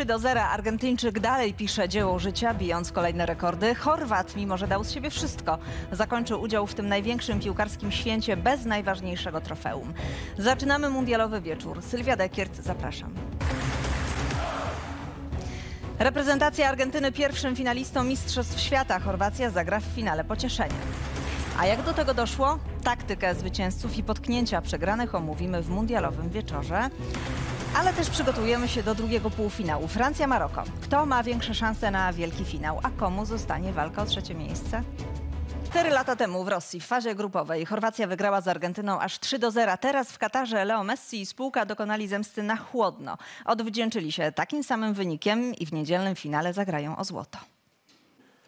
3 do 0. Argentyńczyk dalej pisze dzieło życia, bijąc kolejne rekordy. Chorwat, mimo że dał z siebie wszystko, zakończył udział w tym największym piłkarskim święcie bez najważniejszego trofeum. Zaczynamy mundialowy wieczór. Sylwia Dekiert, zapraszam. Reprezentacja Argentyny pierwszym finalistą Mistrzostw Świata. Chorwacja zagra w finale pocieszenia. A jak do tego doszło? Taktykę zwycięzców i potknięcia przegranych omówimy w mundialowym wieczorze. Ale też przygotujemy się do drugiego półfinału. Francja-Maroko. Kto ma większe szanse na wielki finał, a komu zostanie walka o trzecie miejsce? Cztery lata temu w Rosji w fazie grupowej Chorwacja wygrała z Argentyną aż 3 do 0. Teraz w Katarze Leo Messi i spółka dokonali zemsty na chłodno. Odwdzięczyli się takim samym wynikiem i w niedzielnym finale zagrają o złoto.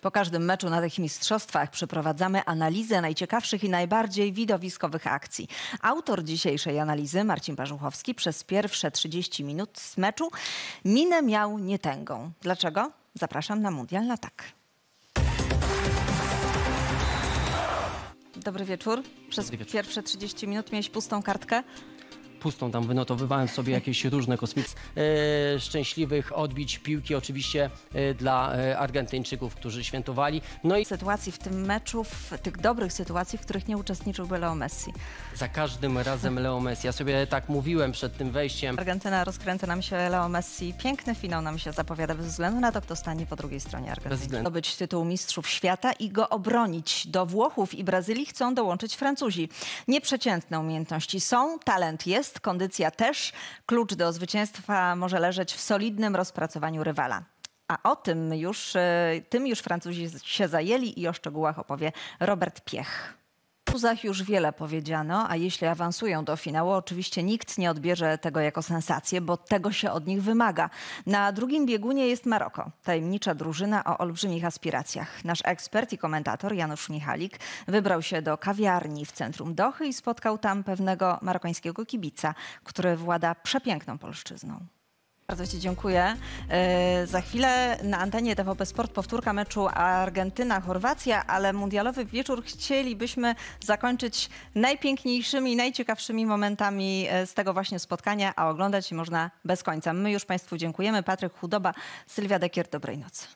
Po każdym meczu na tych mistrzostwach przeprowadzamy analizę najciekawszych i najbardziej widowiskowych akcji. Autor dzisiejszej analizy, Marcin Parzuchowski, przez pierwsze 30 minut z meczu minę miał nietęgą. Dlaczego? Zapraszam na Mundial na tak. Dobry wieczór. Przez Dobry wieczór. pierwsze 30 minut miałeś pustą kartkę. Pustą tam wynotowywałem sobie jakieś różne kosmiczne e, szczęśliwych odbić piłki oczywiście e, dla e, Argentyńczyków, którzy świętowali. No i Sytuacji w tym meczu, w tych dobrych sytuacji, w których nie uczestniczyłby Leo Messi. za każdym razem Leo Messi. Ja sobie tak mówiłem przed tym wejściem. Argentyna rozkręca nam się Leo Messi. Piękny finał nam się zapowiada bez względu na to, kto stanie po drugiej stronie Argentyny. względu. Zdobyć tytuł mistrzów świata i go obronić. Do Włochów i Brazylii chcą dołączyć Francuzi. Nieprzeciętne umiejętności są, talent jest, kondycja też. Klucz do zwycięstwa może leżeć w solidnym rozpracowaniu rywala. A o tym już, e, tym już Francuzi się zajęli i o szczegółach opowie Robert Piech. Tuzach już wiele powiedziano, a jeśli awansują do finału, oczywiście nikt nie odbierze tego jako sensację, bo tego się od nich wymaga. Na drugim biegunie jest Maroko, tajemnicza drużyna o olbrzymich aspiracjach. Nasz ekspert i komentator Janusz Michalik wybrał się do kawiarni w centrum Dochy i spotkał tam pewnego marokańskiego kibica, który włada przepiękną polszczyzną. Bardzo Ci dziękuję. E, za chwilę na antenie TVP Sport powtórka meczu Argentyna-Chorwacja, ale mundialowy wieczór chcielibyśmy zakończyć najpiękniejszymi, najciekawszymi momentami e, z tego właśnie spotkania, a oglądać można bez końca. My już Państwu dziękujemy. Patryk Chudoba, Sylwia Dekier, dobrej nocy.